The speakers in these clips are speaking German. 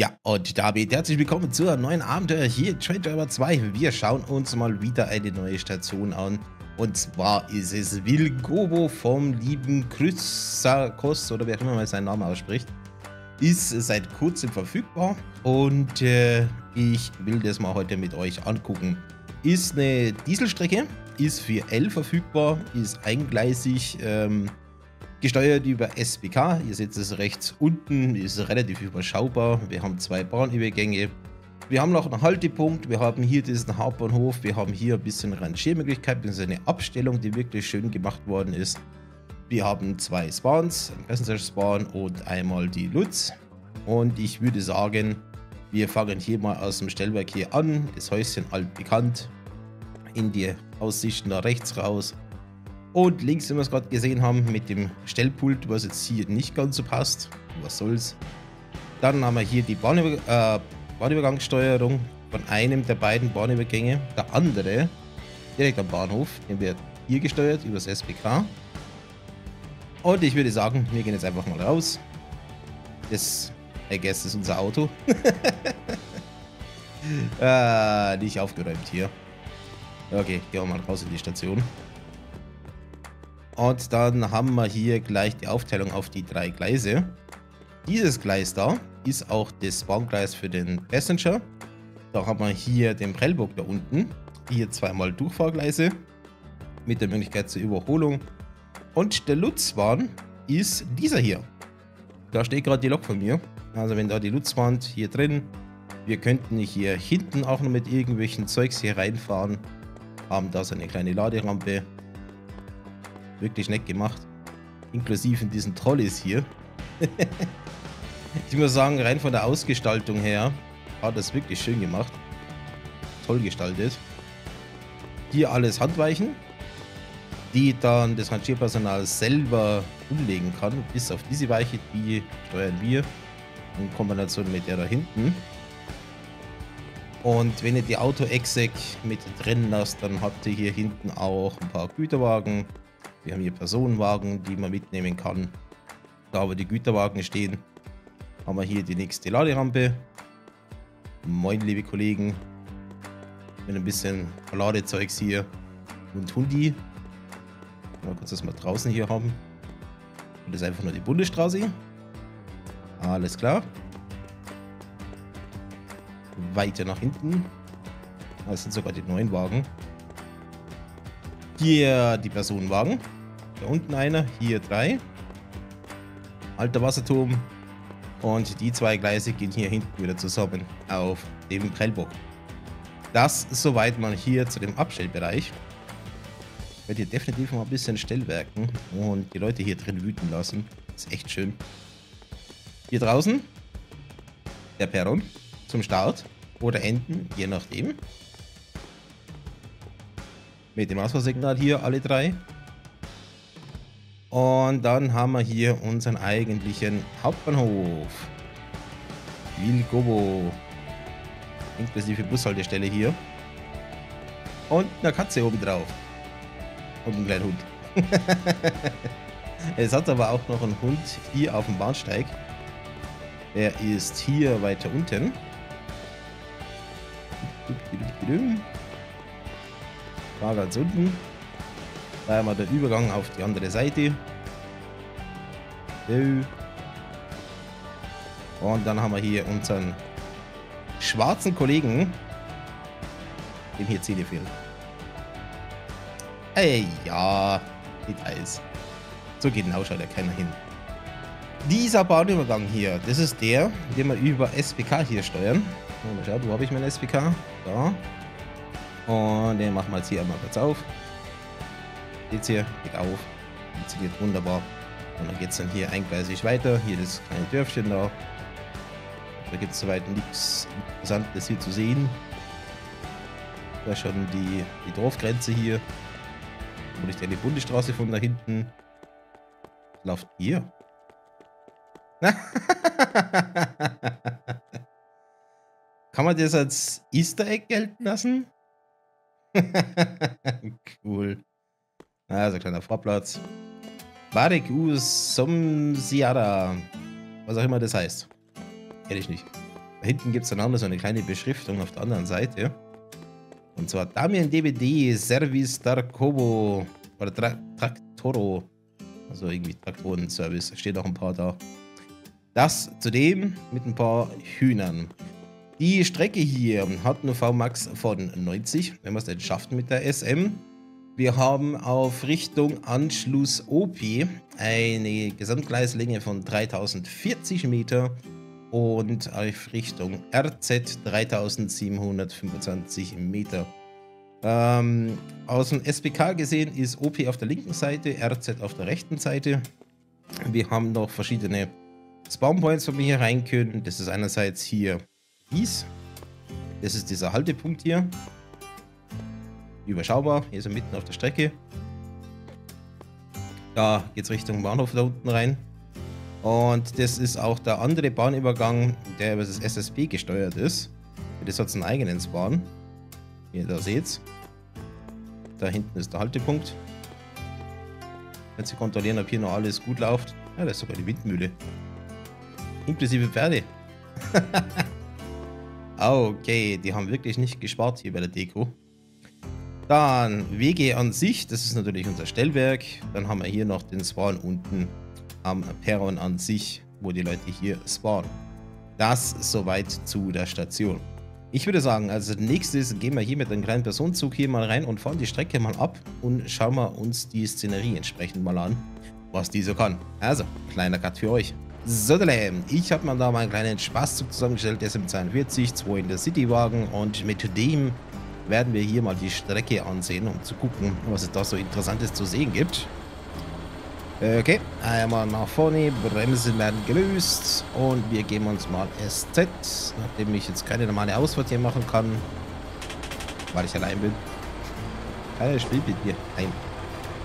Ja, und damit herzlich willkommen zu einem neuen Abenteuer hier Train Driver 2. Wir schauen uns mal wieder eine neue Station an. Und zwar ist es Vilgobo vom lieben Chrysakos, oder wer immer mal seinen Namen ausspricht. Ist seit kurzem verfügbar und äh, ich will das mal heute mit euch angucken. Ist eine Dieselstrecke, ist für L verfügbar, ist eingleisig, ähm, Gesteuert über SBK, ihr seht es rechts unten, ist relativ überschaubar. Wir haben zwei Bahnübergänge. Wir haben noch einen Haltepunkt, wir haben hier diesen Hauptbahnhof, wir haben hier ein bisschen Rangiermöglichkeit, bisschen eine Abstellung, die wirklich schön gemacht worden ist. Wir haben zwei Spawns, ein Passenger Spawn und einmal die Lutz. Und ich würde sagen, wir fangen hier mal aus dem Stellwerk hier an. Das Häuschen altbekannt. In die Aussicht nach rechts raus. Und links, wie wir es gerade gesehen haben, mit dem Stellpult, was jetzt hier nicht ganz so passt. Was soll's. Dann haben wir hier die Bahnüber äh, Bahnübergangssteuerung von einem der beiden Bahnübergänge. Der andere direkt am Bahnhof, den wird hier gesteuert über das SPK. Und ich würde sagen, wir gehen jetzt einfach mal raus. Das, I guess, ist unser Auto. äh, nicht aufgeräumt hier. Okay, gehen wir mal raus in die Station. Und dann haben wir hier gleich die Aufteilung auf die drei Gleise. Dieses Gleis da ist auch das Bahngleis für den Passenger. Da haben wir hier den Prellbock da unten. Hier zweimal Durchfahrgleise mit der Möglichkeit zur Überholung. Und der Lutzbahn ist dieser hier. Da steht gerade die Lok von mir. Also wenn da die Lutzwand hier drin. Wir könnten hier hinten auch noch mit irgendwelchen Zeugs hier reinfahren. Haben da so eine kleine Laderampe wirklich nett gemacht. Inklusive diesen Trolleys hier. ich muss sagen, rein von der Ausgestaltung her hat das wirklich schön gemacht. Toll gestaltet. Hier alles Handweichen, die dann das Rangierpersonal selber umlegen kann. Bis auf diese Weiche, die steuern wir in Kombination mit der da hinten. Und wenn ihr die Auto-Exec mit drin lasst, dann habt ihr hier hinten auch ein paar Güterwagen, wir haben hier Personenwagen, die man mitnehmen kann. Da wo die Güterwagen stehen, haben wir hier die nächste Laderampe. Moin, liebe Kollegen. Mit ein bisschen Ladezeugs hier. Und Hundi. Mal kurz das mal draußen hier haben. Und das ist einfach nur die Bundesstraße. Alles klar. Weiter nach hinten. Das sind sogar die neuen Wagen. Hier die Personenwagen. Da unten einer, hier drei. Alter Wasserturm. Und die zwei Gleise gehen hier hinten wieder zusammen auf dem Prellbock. Das soweit mal hier zu dem Abstellbereich. Ich werde hier definitiv mal ein bisschen Stellwerken und die Leute hier drin wüten lassen. Ist echt schön. Hier draußen der Perron zum Start oder Enden, je nachdem. Mit dem Ausfallsignal hier alle drei. Und dann haben wir hier unseren eigentlichen Hauptbahnhof. Vilgobo. Inklusive Bushaltestelle hier. Und eine Katze oben drauf. Und einen kleinen Hund. es hat aber auch noch einen Hund hier auf dem Bahnsteig. Der ist hier weiter unten. War ganz unten. Da haben wir der Übergang auf die andere Seite. Und dann haben wir hier unseren schwarzen Kollegen, dem hier Ziele fehlen. Ey, ja, Details. So genau schaut ja keiner hin. Dieser Bahnübergang hier, das ist der, den wir über SPK hier steuern. Mal schauen, wo habe ich mein SPK? Da. Und den machen wir jetzt hier einmal kurz auf. Geht's hier, geht auf. Funktioniert wunderbar. Und dann geht es dann hier eingleisig weiter. Hier das kleine Dörfchen da. Da gibt es soweit nichts Interessantes hier zu sehen. Da schon die, die Dorfgrenze hier. Und ich die Bundesstraße von da hinten. Läuft hier. Kann man das als Easter Egg gelten lassen? cool. Also kleiner Vorplatz. Barek Us Somsiara. Was auch immer das heißt. Kenn ich nicht. Da hinten gibt es dann auch noch so eine kleine Beschriftung auf der anderen Seite. Und zwar Damian DBD Service Tarkovo oder Tra Traktoro. Also irgendwie Traktoren-Service. Steht auch ein paar da. Das zudem mit ein paar Hühnern. Die Strecke hier hat eine VMAX von 90, wenn man es denn schafft mit der SM. Wir haben auf Richtung Anschluss OP eine Gesamtgleislänge von 3040 Meter und auf Richtung RZ 3725 Meter. Ähm, aus dem SPK gesehen ist OP auf der linken Seite, RZ auf der rechten Seite. Wir haben noch verschiedene Spawnpoints, wo wir hier rein können. Das ist einerseits hier dies. Das ist dieser Haltepunkt hier. Überschaubar, hier ist er mitten auf der Strecke. Da geht es Richtung Bahnhof da unten rein. Und das ist auch der andere Bahnübergang, der über das SSP gesteuert ist. Das hat einen eigenen Spawn. Wie ihr da seht. Da hinten ist der Haltepunkt. Wenn Sie kontrollieren, ob hier noch alles gut läuft. Ja, da ist sogar die Windmühle. Inklusive Pferde. okay, die haben wirklich nicht gespart hier bei der Deko. Dann Wege an sich, das ist natürlich unser Stellwerk. Dann haben wir hier noch den Spawn unten am Perron an sich, wo die Leute hier spawnen. Das soweit zu der Station. Ich würde sagen, als nächstes gehen wir hier mit einem kleinen Personenzug hier mal rein und fahren die Strecke mal ab und schauen wir uns die Szenerie entsprechend mal an, was die so kann. Also, kleiner Cut für euch. So, ich habe mir da mal einen kleinen Spaßzug zusammengestellt, der SM42, zwei in der Citywagen und mit dem werden wir hier mal die Strecke ansehen, um zu gucken, was es da so Interessantes zu sehen gibt. Okay, einmal nach vorne, Bremsen werden gelöst und wir geben uns mal SZ, nachdem ich jetzt keine normale Ausfahrt hier machen kann, weil ich allein bin. Keiner spielt mit mir. Nein,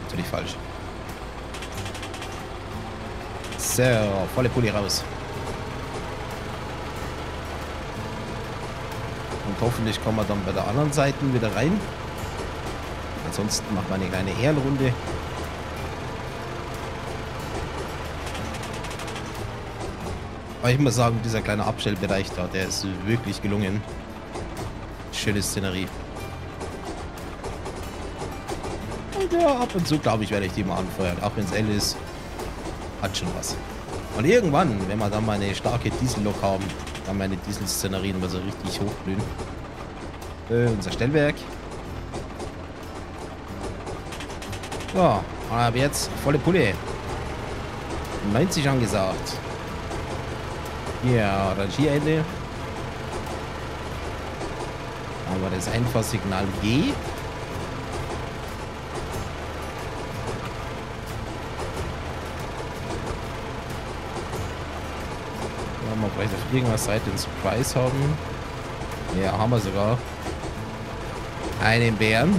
natürlich falsch. So, volle Pulli raus. Und hoffentlich kommen wir dann bei der anderen Seite wieder rein. Ansonsten machen wir eine kleine Ehrenrunde. Aber ich muss sagen, dieser kleine Abstellbereich da, der ist wirklich gelungen. Schöne Szenerie. Und ja, ab und zu, glaube ich, werde ich die mal anfeuern. Auch wenn es L ist, hat schon was. Und irgendwann, wenn wir dann mal eine starke Diesellok haben, dann meine Diesel-Szenerien mal so richtig hochblühen. Äh, unser Stellwerk. Ja, aber jetzt volle Pulle. 90 angesagt. Ja, Rangierende. Aber das Einfahrsignal G. vielleicht auf irgendeiner Seite den Surprise haben. Ja, haben wir sogar. Einen Bären.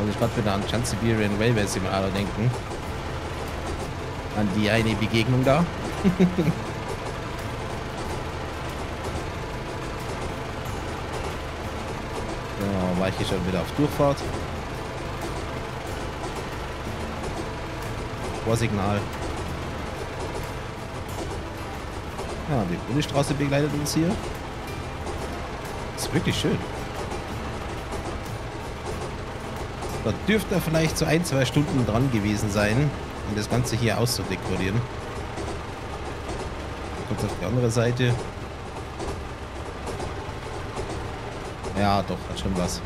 Und ich gerade wieder an Trans-Siberian Railway Simulator denken. An die eine Begegnung da ja, war ich hier schon wieder auf Durchfahrt. Vorsignal. Ja, die Bundesstraße begleitet uns hier. Ist wirklich schön. Da dürfte er vielleicht so ein, zwei Stunden dran gewesen sein, um das Ganze hier auszudekorieren kurz auf die andere Seite. Ja, doch, hat schon was.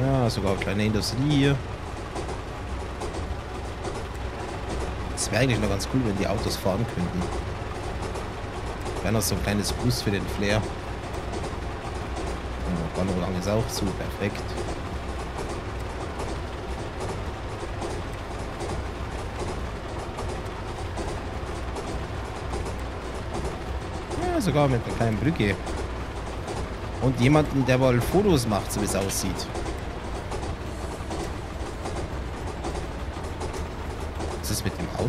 Ja, sogar eine kleine Industrie hier. Es wäre eigentlich noch ganz cool, wenn die Autos fahren könnten. Wäre noch so ein kleines Boost für den Flair. Ja, Bahnhof ist auch zu, perfekt. sogar mit einer kleinen Brücke. Und jemanden, der wohl Fotos macht, so wie es aussieht. Was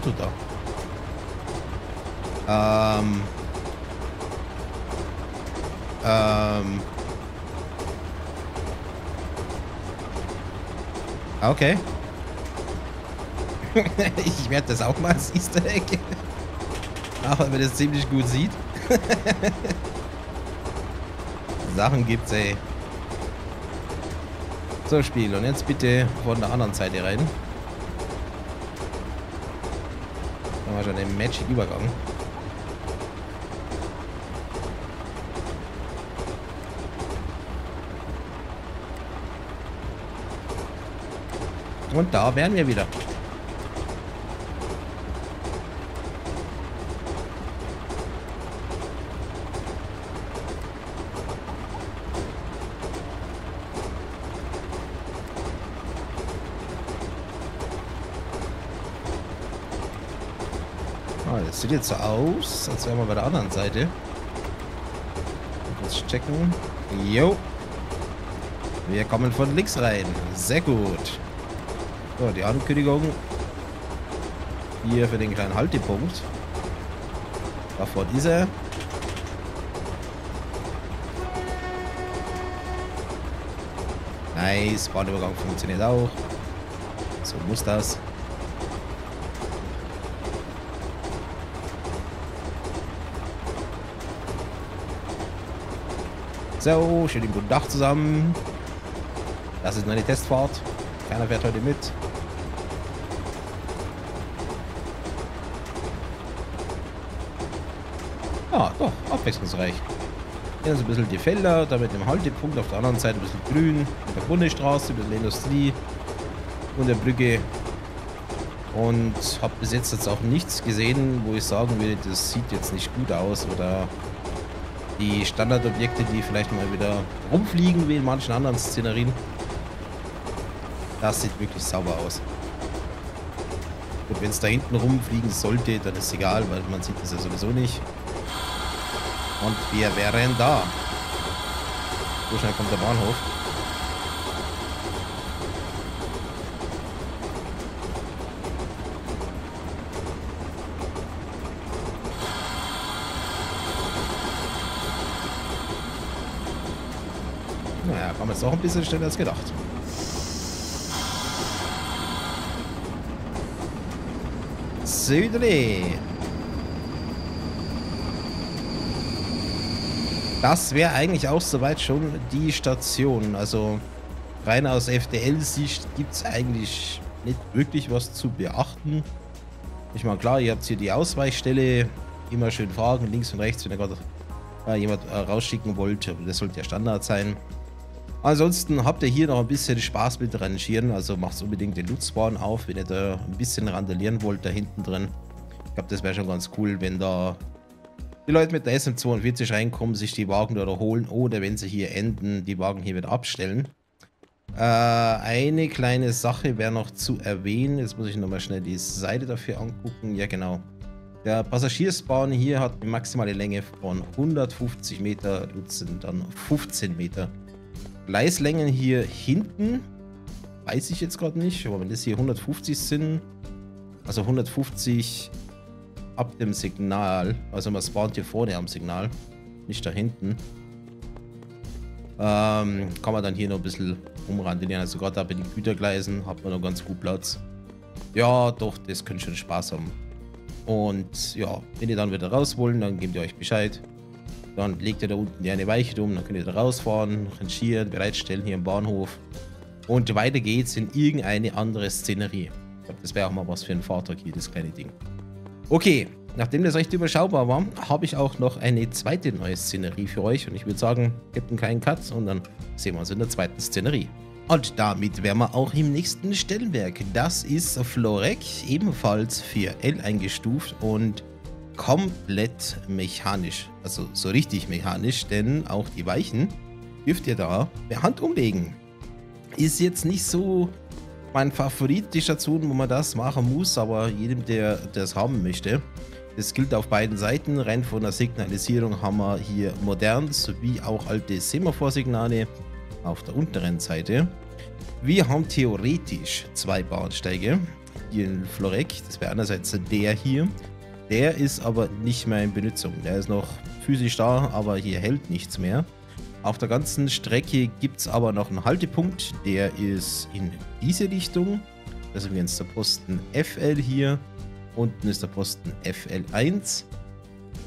Auto da? Ähm. Ähm. Okay. ich werde das auch mal als Easter Egg. Auch wenn man das ziemlich gut sieht. Sachen gibt's, ey. So, Spiel. Und jetzt bitte von der anderen Seite rein. Schon den Match-Übergang. Und da wären wir wieder. Sieht jetzt so aus, als wären wir bei der anderen Seite. Kurz checken. Jo. Wir kommen von links rein. Sehr gut. So, die Ankündigung. Hier für den kleinen Haltepunkt. Davor diese. Nice, Bahnübergang funktioniert auch. So muss das. So, schönen guten Tag zusammen. Das ist meine Testfahrt. Keiner fährt heute mit. Ja, doch, abwechslungsreich. Hier sind ein bisschen die Felder, da mit dem Haltepunkt, auf der anderen Seite ein bisschen grün, mit der Bundesstraße, ein bisschen Industrie und der Brücke. Und habe bis jetzt jetzt auch nichts gesehen, wo ich sagen würde, das sieht jetzt nicht gut aus oder die Standardobjekte, die vielleicht mal wieder rumfliegen, wie in manchen anderen Szenerien. Das sieht wirklich sauber aus. Gut, wenn es da hinten rumfliegen sollte, dann ist es egal, weil man sieht das ja sowieso nicht. Und wir wären da. So schnell kommt der Bahnhof. Kam jetzt auch ein bisschen schneller als gedacht. Südli. Das wäre eigentlich auch soweit schon die Station. Also rein aus FDL-Sicht gibt es eigentlich nicht wirklich was zu beachten. Ich meine, klar, ihr habt hier die Ausweichstelle. Immer schön fragen, links und rechts, wenn ihr gerade jemand äh, rausschicken wollt. Das sollte ja Standard sein. Ansonsten habt ihr hier noch ein bisschen Spaß mit Rangieren. Also macht unbedingt den Nutzbahn auf, wenn ihr da ein bisschen randalieren wollt, da hinten drin. Ich glaube, das wäre schon ganz cool, wenn da die Leute mit der SM42 reinkommen, sich die Wagen dort holen oder wenn sie hier enden, die Wagen hier wieder abstellen. Äh, eine kleine Sache wäre noch zu erwähnen. Jetzt muss ich nochmal schnell die Seite dafür angucken. Ja, genau. Der Passagiersbahn hier hat eine maximale Länge von 150 Meter, sind dann 15 Meter. Gleislängen hier hinten weiß ich jetzt gerade nicht, aber wenn das hier 150 sind, also 150 ab dem Signal, also man spawnt hier vorne am Signal, nicht da hinten, ähm, kann man dann hier noch ein bisschen umrandinieren. Also gerade da bei den Gütergleisen hat man noch ganz gut Platz. Ja, doch, das könnte schon Spaß haben. Und ja, wenn ihr dann wieder raus wollen, dann gebt ihr euch Bescheid. Dann legt ihr da unten eine Weiche um, dann könnt ihr da rausfahren, rangieren, bereitstellen hier im Bahnhof. Und weiter geht's in irgendeine andere Szenerie. Ich glaube, das wäre auch mal was für ein Fahrzeug hier, das kleine Ding. Okay, nachdem das recht überschaubar war, habe ich auch noch eine zweite neue Szenerie für euch. Und ich würde sagen, gebt einen kleinen Cut und dann sehen wir uns in der zweiten Szenerie. Und damit wären wir auch im nächsten Stellwerk. Das ist Florek, ebenfalls 4L eingestuft und komplett mechanisch. Also so richtig mechanisch, denn auch die Weichen dürft ihr da per Hand umlegen. Ist jetzt nicht so mein Favorit, die Station, wo man das machen muss, aber jedem, der das haben möchte. Das gilt auf beiden Seiten. Rein von der Signalisierung haben wir hier modern sowie auch alte Semaphorsignale auf der unteren Seite. Wir haben theoretisch zwei Bahnsteige. Hier in Florek, das wäre einerseits der hier der ist aber nicht mehr in Benutzung. Der ist noch physisch da, aber hier hält nichts mehr. Auf der ganzen Strecke gibt es aber noch einen Haltepunkt, der ist in diese Richtung. reservieren uns der Posten FL hier. Unten ist der Posten FL1.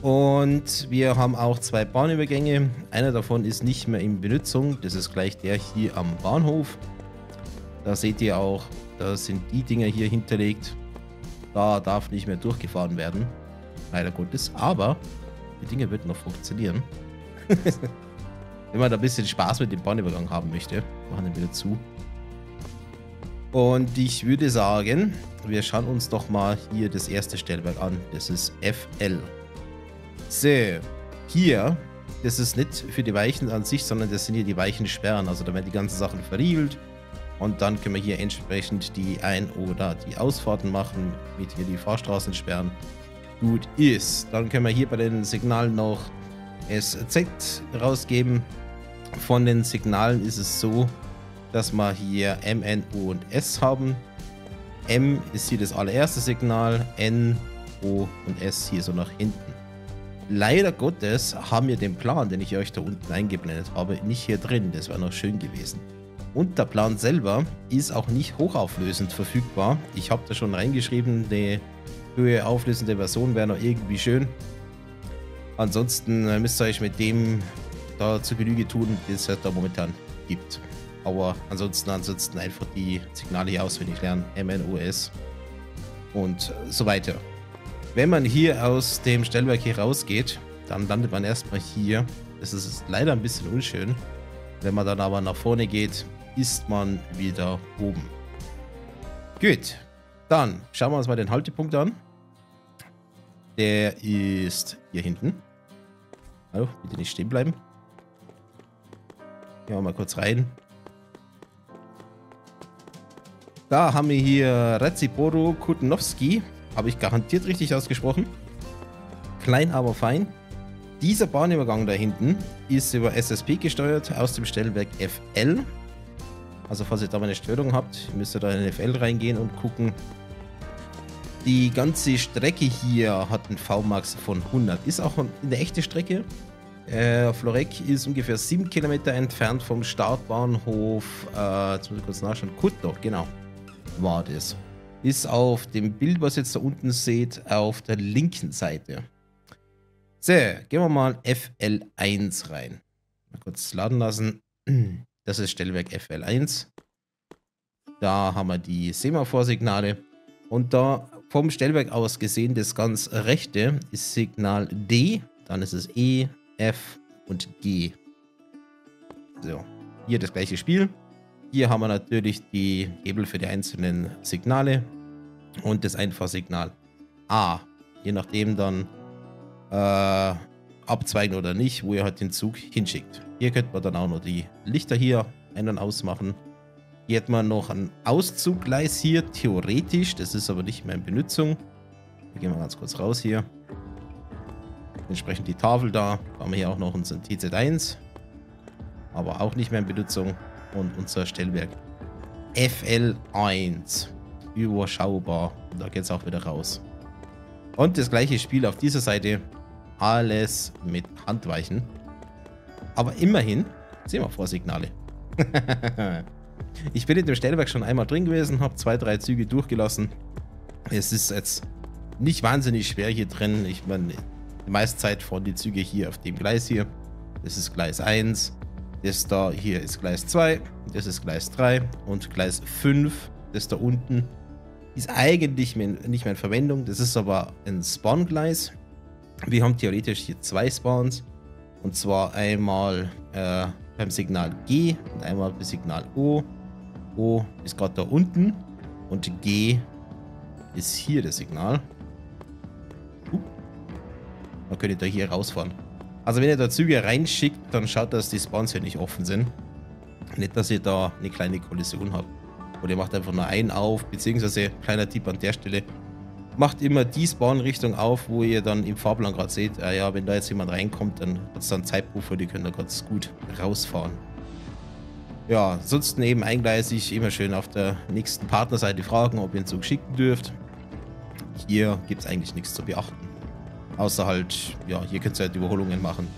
Und wir haben auch zwei Bahnübergänge. Einer davon ist nicht mehr in Benutzung. Das ist gleich der hier am Bahnhof. Da seht ihr auch, da sind die Dinger hier hinterlegt. Da darf nicht mehr durchgefahren werden. Leider Gottes. Aber die Dinge wird noch funktionieren. Wenn man da ein bisschen Spaß mit dem Bahnübergang haben möchte, machen wir wieder zu. Und ich würde sagen, wir schauen uns doch mal hier das erste Stellwerk an. Das ist FL. So, hier, das ist nicht für die Weichen an sich, sondern das sind hier die Weichensperren. Also da werden die ganzen Sachen verriegelt. Und dann können wir hier entsprechend die Ein- oder die Ausfahrten machen, mit hier die Fahrstraßen Gut ist. Dann können wir hier bei den Signalen noch SZ rausgeben. Von den Signalen ist es so, dass wir hier M, N, O und S haben. M ist hier das allererste Signal, N, O und S hier so nach hinten. Leider Gottes haben wir den Plan, den ich euch da unten eingeblendet habe, nicht hier drin. Das wäre noch schön gewesen. Und der Plan selber ist auch nicht hochauflösend verfügbar. Ich habe da schon reingeschrieben, die höhe auflösende Version wäre noch irgendwie schön. Ansonsten äh, müsst ihr euch mit dem da zu Genüge tun, das es da momentan gibt. Aber ansonsten, ansonsten einfach die Signale hier auswendig lernen. MNOS und so weiter. Wenn man hier aus dem Stellwerk hier rausgeht, dann landet man erstmal hier. Das ist leider ein bisschen unschön. Wenn man dann aber nach vorne geht, ist man wieder oben. Gut, dann schauen wir uns mal den Haltepunkt an. Der ist hier hinten. Hallo, bitte nicht stehen bleiben. Gehen wir mal kurz rein. Da haben wir hier Reziporo Kutenowski. Habe ich garantiert richtig ausgesprochen. Klein, aber fein. Dieser Bahnübergang da hinten ist über SSP gesteuert aus dem Stellwerk FL. Also falls ihr da mal eine Störung habt, müsst ihr da in FL reingehen und gucken. Die ganze Strecke hier hat einen VMAX von 100. Ist auch eine echte Strecke. Äh, Florec ist ungefähr 7 Kilometer entfernt vom Startbahnhof, äh, jetzt muss ich kurz nachschauen, Kuttner, genau, war das ist auf dem Bild, was ihr jetzt da unten seht, auf der linken Seite. So, gehen wir mal FL1 rein. Mal kurz laden lassen. Das ist Stellwerk FL1. Da haben wir die Semaphorsignale. Und da vom Stellwerk aus gesehen, das ganz rechte ist Signal D. Dann ist es E, F und G. So, hier das gleiche Spiel. Hier haben wir natürlich die Hebel für die einzelnen Signale und das Einfahrsignal A. Je nachdem dann äh, abzweigen oder nicht, wo ihr halt den Zug hinschickt. Hier könnte man dann auch noch die Lichter hier ein- und ausmachen. Hier hat man noch ein Auszugleis hier, theoretisch. Das ist aber nicht mehr in Benutzung. Wir gehen mal ganz kurz raus hier. Entsprechend die Tafel da. Haben wir hier auch noch unseren TZ1. Aber auch nicht mehr in Benutzung und unser Stellwerk FL1. Überschaubar. Da geht es auch wieder raus. Und das gleiche Spiel auf dieser Seite. Alles mit Handweichen. Aber immerhin sehen wir Vorsignale. ich bin in dem Stellwerk schon einmal drin gewesen, habe zwei, drei Züge durchgelassen. Es ist jetzt nicht wahnsinnig schwer hier drin. Ich meine, die meiste Zeit fahren die Züge hier auf dem Gleis hier. Das ist Gleis 1. Das da hier ist Gleis 2, das ist Gleis 3 und Gleis 5, das da unten, ist eigentlich nicht mehr in Verwendung. Das ist aber ein Spawn-Gleis. Wir haben theoretisch hier zwei Spawns. Und zwar einmal äh, beim Signal G und einmal beim Signal O. O ist gerade da unten und G ist hier das Signal. Uh. Man könnte da hier rausfahren. Also wenn ihr da Züge reinschickt, dann schaut, dass die Spawns hier nicht offen sind. Nicht, dass ihr da eine kleine Kollision habt. Oder ihr macht einfach nur einen auf, beziehungsweise, kleiner Tipp an der Stelle, macht immer die Spawn-Richtung auf, wo ihr dann im Fahrplan gerade seht, äh, ja, wenn da jetzt jemand reinkommt, dann hat es dann Zeitpuffer, die können da ganz gut rausfahren. Ja, ansonsten eben eingleisig immer schön auf der nächsten Partnerseite fragen, ob ihr einen Zug schicken dürft. Hier gibt es eigentlich nichts zu beachten. Außer halt, ja, hier könnt ihr halt Überholungen machen.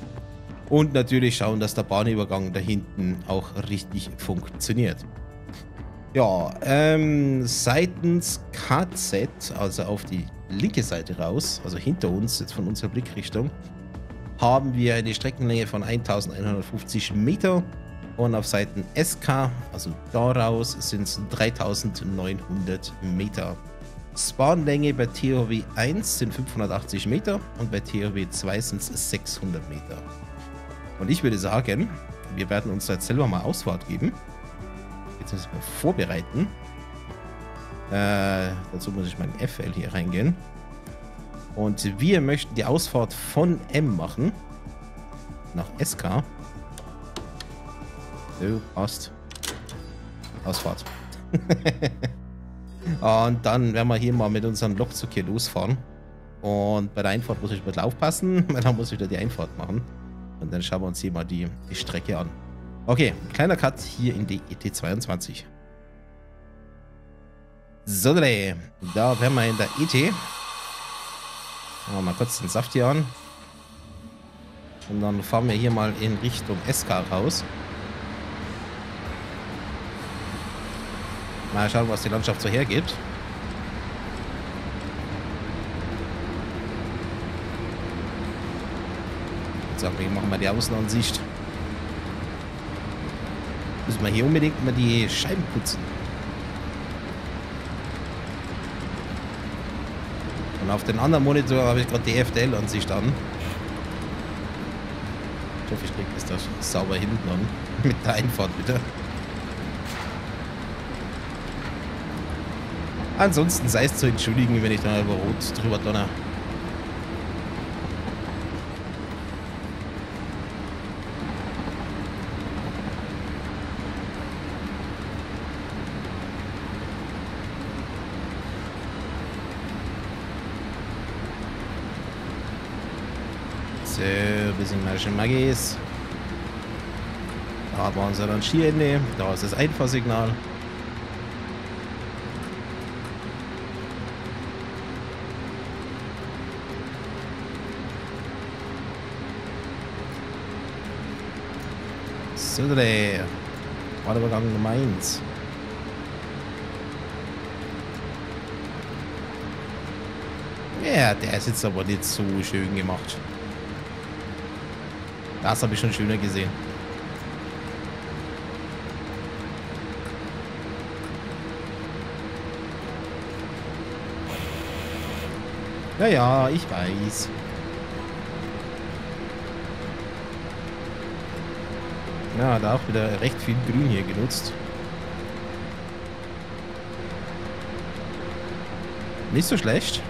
Und natürlich schauen, dass der Bahnübergang da hinten auch richtig funktioniert. Ja, ähm, seitens KZ, also auf die linke Seite raus, also hinter uns, jetzt von unserer Blickrichtung, haben wir eine Streckenlänge von 1150 Meter und auf Seiten SK, also daraus, sind es 3900 Meter. Spawnlänge bei THW 1 sind 580 Meter und bei THW 2 sind es 600 Meter. Und ich würde sagen, wir werden uns jetzt selber mal Ausfahrt geben. Jetzt wir vorbereiten. Äh, dazu muss ich mein FL hier reingehen. Und wir möchten die Ausfahrt von M machen. Nach SK. So, passt. Ausfahrt. Und dann werden wir hier mal mit unserem Lokzug hier losfahren. Und bei der Einfahrt muss ich ein bisschen aufpassen, weil dann muss ich wieder die Einfahrt machen. Und dann schauen wir uns hier mal die, die Strecke an. Okay, kleiner Cut hier in die ET22. So, da wären wir in der ET. Machen wir mal kurz den Saft hier an. Und dann fahren wir hier mal in Richtung SK raus. Mal schauen, was die Landschaft so hergibt. Würde sagen, wir machen mal die Außenansicht. Müssen wir hier unbedingt mal die Scheiben putzen. Und auf den anderen Monitor habe ich gerade die FDL-Ansicht an. Ich hoffe, ich kriege das sauber hinten an. Mit der Einfahrt bitte. Ansonsten sei es zu entschuldigen, wenn ich da über Rot drüber donner. So, Magische Magis. Da haben wir unser Rangierende. Da ist das Einfahrsignal. So, der Badeübergang Nummer 1. Ja, der ist jetzt aber nicht so schön gemacht. Das habe ich schon schöner gesehen. Ja, ja, ich weiß. Ja, da auch wieder recht viel Grün hier genutzt. Nicht so schlecht.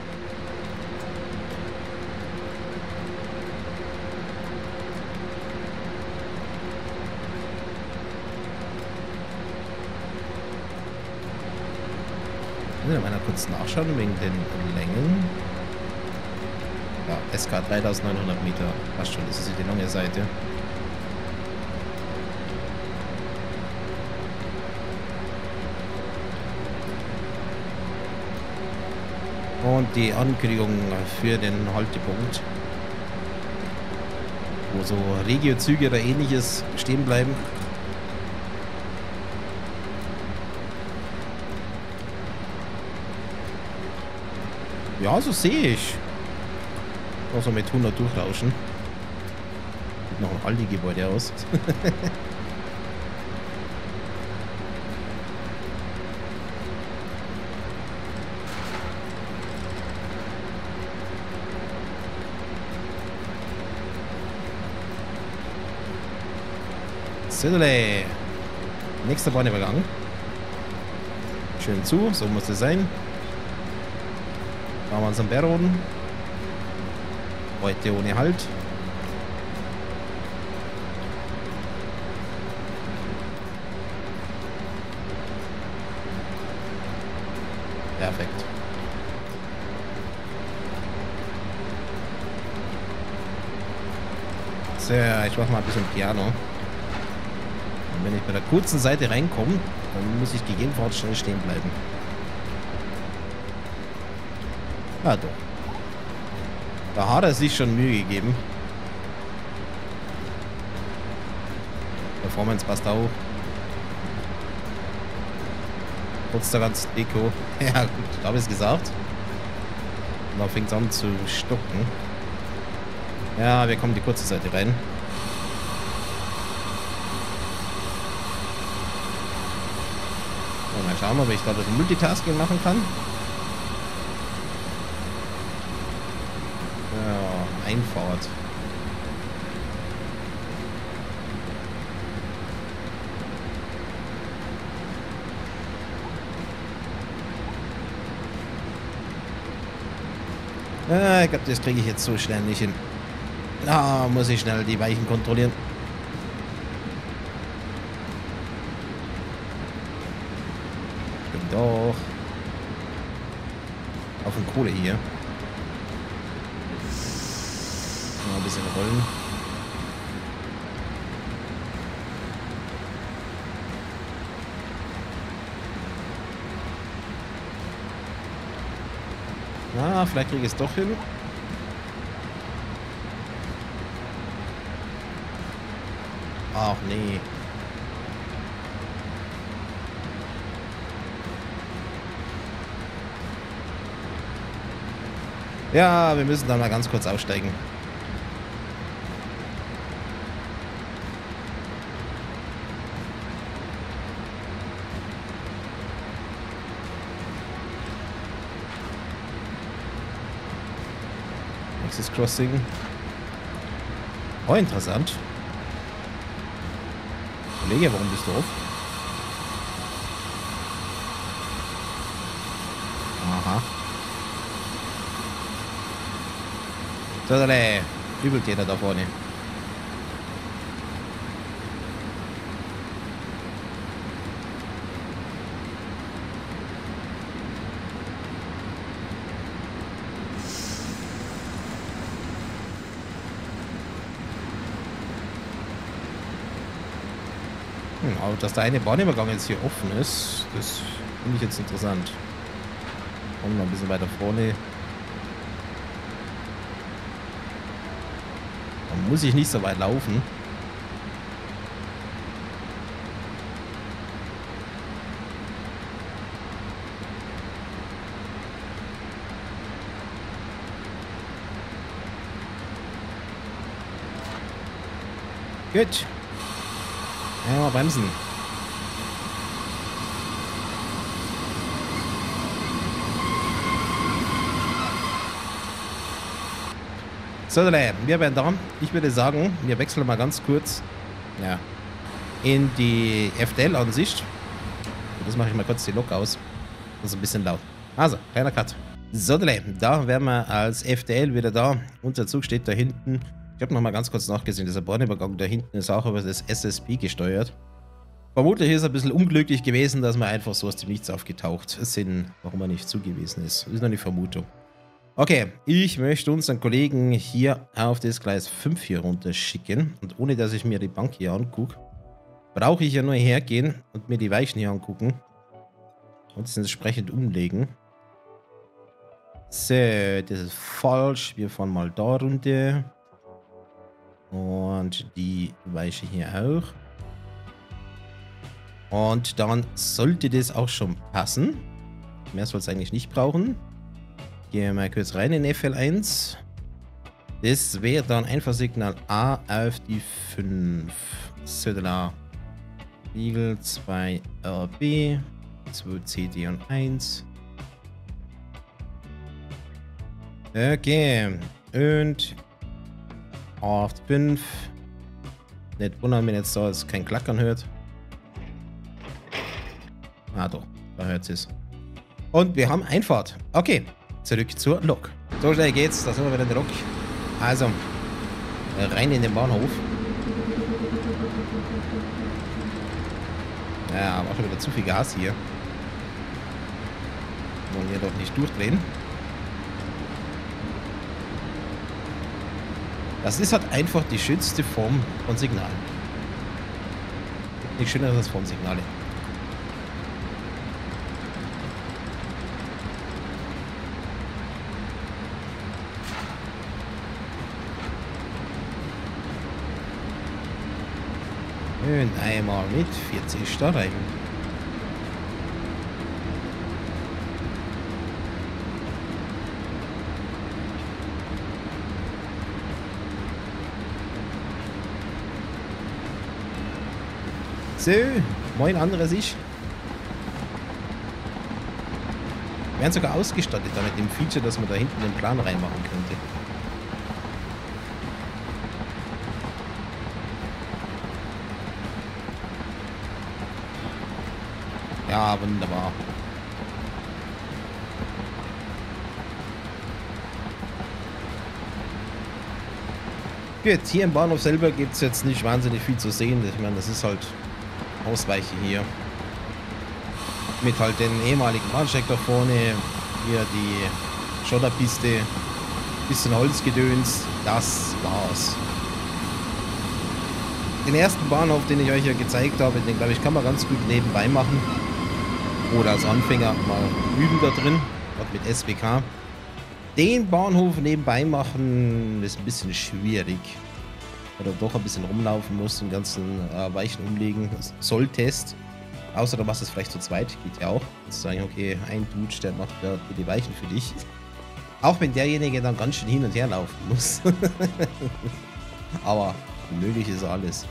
Ich mal kurz nachschauen wegen den Längen. Ja, SK 3900 Meter. Passt schon, das ist die lange Seite. Und die Ankündigung für den Haltepunkt, wo so Regiozüge oder ähnliches stehen bleiben. Ja, so sehe ich. Also mit 100 durchrauschen. Sieht noch ein Aldi-Gebäude aus. Siddle. Nächster Bahnübergang. Schön zu, so muss es sein. Machen wir unseren Bärroden. Heute ohne Halt. Perfekt. So, ich mach mal ein bisschen Piano wenn ich bei der kurzen Seite reinkomme, dann muss ich gegebenenfalls schnell stehen bleiben. Ja, doch. Da hat er sich schon Mühe gegeben. Performance passt auch. Trotz der ganzen Deko. Ja, gut, da habe ich es gesagt. Und dann fängt es an zu stocken. Ja, wir kommen die kurze Seite rein. So, mal schauen, ob ich da das Multitasking machen kann. Ja, Einfahrt. Ah, ich glaube, das kriege ich jetzt so schnell nicht hin. Ah, muss ich schnell die Weichen kontrollieren. Stimmt doch. Auf den Kohle hier. Rollen. Na, vielleicht kriege ich es doch hin. Ach nee. Ja, wir müssen dann mal ganz kurz aussteigen. Texas Crossing. Oh, interessant. Kollege, warum bist du auf? Aha. So, dann übelt jeder da vorne. Aber dass der eine Bahnübergang jetzt hier offen ist, das finde ich jetzt interessant. Kommen wir ein bisschen weiter vorne. Da muss ich nicht so weit laufen. Gut. Ja, bremsen. So, wir werden da. Ich würde sagen, wir wechseln mal ganz kurz ja, in die FDL-Ansicht. Das mache ich mal kurz die Lok aus. Das ist ein bisschen laut. Also, kleiner Cut. So, da wären wir als FDL wieder da. Unser Zug steht da hinten. Ich habe nochmal ganz kurz nachgesehen, dieser Bahnübergang da hinten ist auch über das SSP gesteuert. Vermutlich ist es ein bisschen unglücklich gewesen, dass wir einfach so aus dem Nichts aufgetaucht sind, warum er nicht zugewiesen ist. Das ist nur eine Vermutung. Okay, ich möchte unseren Kollegen hier auf das Gleis 5 hier runter schicken. Und ohne, dass ich mir die Bank hier angucke, brauche ich ja nur hergehen und mir die Weichen hier angucken. Und es entsprechend umlegen. So, das ist falsch. Wir fahren mal da runter. Und die Weiche hier auch. Und dann sollte das auch schon passen. Mehr soll es eigentlich nicht brauchen. Gehen wir mal kurz rein in FL1. Das wäre dann einfach Signal A auf die 5. Södelar. Eagle 2 RB. 2 CD und 1. Okay. Und auf 5. Nicht wundern, wenn jetzt da jetzt kein Klackern hört. Ah doch, da hört es. Und wir haben Einfahrt. Okay, zurück zur Lok. So schnell geht's, da sind wir wieder in der Lok. Also, rein in den Bahnhof. Ja, aber auch schon wieder zu viel Gas hier. Wollen wir doch nicht durchdrehen. Das ist halt einfach die schönste Form von Signal. Nicht schöner als Formsignale. Und einmal mit 40 Starreifen. So, moin anderes Ich. Wir werden sogar ausgestattet damit dem Feature, dass man da hinten den Plan reinmachen könnte. Ja, wunderbar. Gut, hier im Bahnhof selber gibt es jetzt nicht wahnsinnig viel zu sehen. Ich meine, das ist halt Ausweiche hier. Mit halt den ehemaligen Bahnsteig da vorne. Hier die Schotterpiste. Bisschen Holzgedöns. Das war's. Den ersten Bahnhof, den ich euch ja gezeigt habe, den glaube ich kann man ganz gut nebenbei machen. Oder als Anfänger mal üben da drin. Mit SBK. Den Bahnhof nebenbei machen ist ein bisschen schwierig. Oder doch ein bisschen rumlaufen muss, den ganzen äh, Weichen umlegen. Soll-Test. Außer du machst es vielleicht zu zweit, geht ja auch. Sagen, okay, ein Dude, der macht ja die Weichen für dich. Auch wenn derjenige dann ganz schön hin und her laufen muss. Aber möglich ist alles.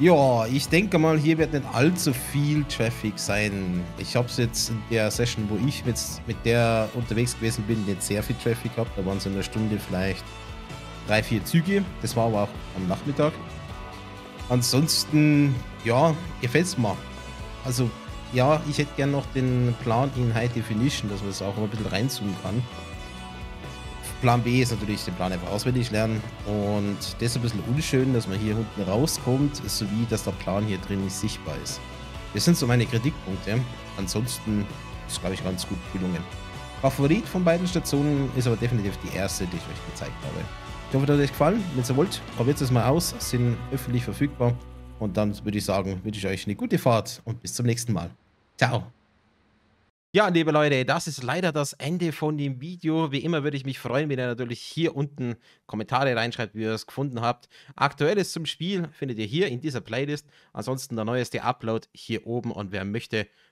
Ja, ich denke mal, hier wird nicht allzu viel Traffic sein. Ich habe es jetzt in der Session, wo ich mit, mit der unterwegs gewesen bin, nicht sehr viel Traffic gehabt. Da waren es in einer Stunde vielleicht drei, vier Züge. Das war aber auch am Nachmittag. Ansonsten, ja, gefällt es mir. Also, ja, ich hätte gern noch den Plan in High Definition, dass man es auch ein bisschen reinzoomen kann. Plan B ist natürlich den Plan einfach auswendig lernen. Und das ist ein bisschen unschön, dass man hier unten rauskommt, sowie dass der Plan hier drin nicht sichtbar ist. Das sind so meine Kritikpunkte. Ansonsten ist, glaube ich, ganz gut gelungen. Favorit von beiden Stationen ist aber definitiv die erste, die ich euch gezeigt habe. Ich hoffe, das hat euch gefallen. Wenn ihr wollt, probiert es mal aus. Sind öffentlich verfügbar. Und dann würde ich sagen, wünsche ich euch eine gute Fahrt und bis zum nächsten Mal. Ciao. Ja, liebe Leute, das ist leider das Ende von dem Video. Wie immer würde ich mich freuen, wenn ihr natürlich hier unten Kommentare reinschreibt, wie ihr es gefunden habt. Aktuelles zum Spiel findet ihr hier in dieser Playlist. Ansonsten der neueste Upload hier oben und wer möchte,